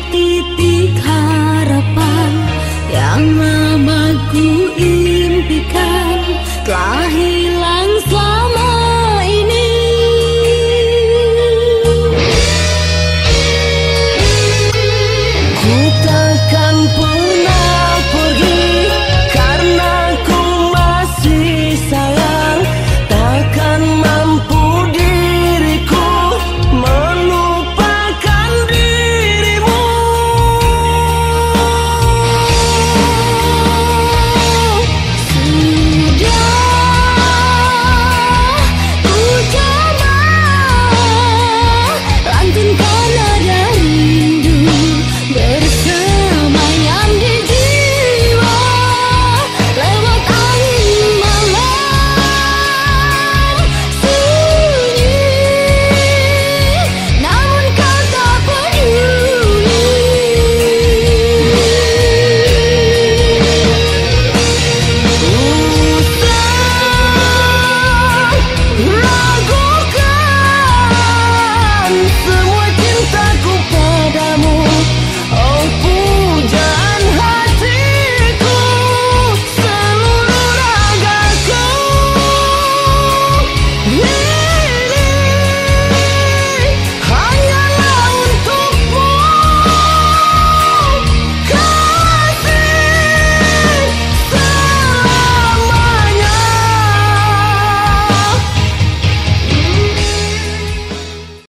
Satu titik